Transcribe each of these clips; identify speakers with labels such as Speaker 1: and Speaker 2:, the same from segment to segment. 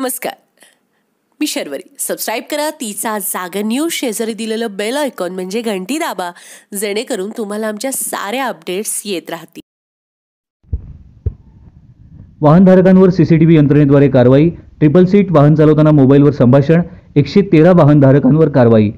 Speaker 1: नमस्कार. मी शर्वरी. सबस्क्राईब करा तिचा जागा न्यूज शेजारी दिलेलं बेल आयकॉन म्हणजे घंटी दाबा जेणेकरून तुम्हाला आमच्या साऱ्या अपडेट्स येत राहतील.
Speaker 2: वाहनधारकांवर सीसीटीव्ही यंत्रणेद्वारे कारवाई ट्रिपल सीट वाहन चालवताना मोबाईलवर संभाषण एकशे तेरा वाहनधारकांवर कारवाई.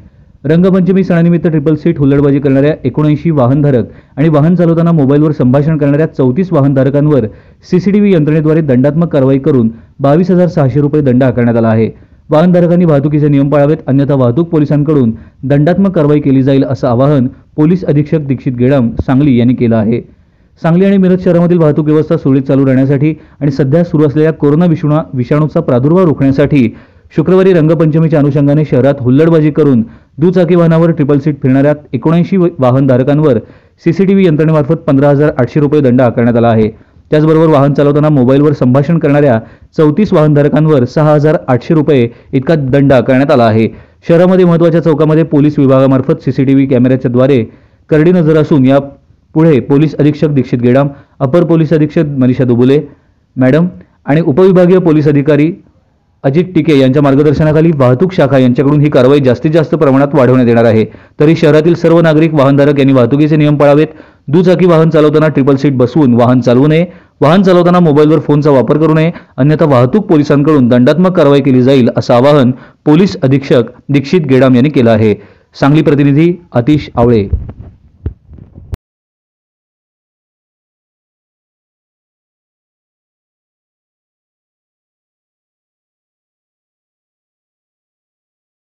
Speaker 2: रंगपंचमी सणानिमित्त ट्रिपल सीट हुल्लडबाजी करणाऱ्या एकोणऐंशी वाहनधारक आणि वाहन चालवताना मोबाईलवर संभाषण करणाऱ्या चौतीस वाहनधारकांवर सीसीटीव्ही यंत्रणेद्वारे दंडात्मक कारवाई करून बावीस हजार सहाशे रुपये दंड आकारण्यात आला आहे. वाहनधारकांनी वाहतुकीचे नियम पाळावेत अन्यथा वाहतूक पोलिसांकडून दंडात्मक कारवाई केली जाईल असं आवाहन पोलीस अधीक्षक दीक्षित गेडाम सांगली यांनी केलं आहे. सांगली आणि मिरज शहरामधील वाहतूक व्यवस्था सुरळीत चालू राहण्यासाठी आणि सध्या सुरू असलेल्या कोरोना विषाणू विषाणूचा प्रादुर्भाव रोखण्यासाठी शुक्रवारी रंगपंचमीच्या अनुषंगाने शहरात हुल्लडबाजी करून दुचाकी वाहनावर ट्रिपल सीट फिरणाऱ्या एकोणऐंशी वाहनधारकांवर सीसीटीव्ही यंत्रणेमार्फत पंधरा हजार आठशे रुपये दंड आकारण्यात आला आहे. त्याचबरोबर वाहन चालवताना मोबाईलवर संभाषण करणाऱ्या चौतीस वाहनधारकांवर सहा हजार आठशे रुपये इतका दंड आकारण्यात आला आहे. शहरामध्ये महत्त्वाच्या चौकामध्ये पोलीस विभागामार्फत सीसीटीव्ही कॅमेऱ्याच्या द्वारे करडी नजर असून या पुढे पोलीस अधीक्षक दीक्षित गेडाम अपर पोलीस अधीक्षक मनीषा दुबुले मॅडम आणि उपविभागीय पोलीस अधिकारी अजित टिके यांच्या मार्गदर्शनाखाली वाहतूक शाखा यांच्याकडून ही कारवाई जास्तीत जास्त प्रमाणात वाढवण्यात येणार आहे. तरी शहरातील सर्व नागरिक वाहनधारक यांनी वाहतुकीचे नियम पाळावेत. दुचाकी वाहन चालवताना ट्रिपल सीट बसवून वाहन चालवू नये. वाहन चालवताना मोबाईलवर फोनचा वापर करू नये. अन्यथा वाहतूक पोलिसांकडून दंडात्मक कारवाई केली जाईल असं आवाहन पोलीस अधीक्षक दीक्षित गेडाम यांनी केलं आहे. सांगली प्रतिनिधी अतिश आवळे.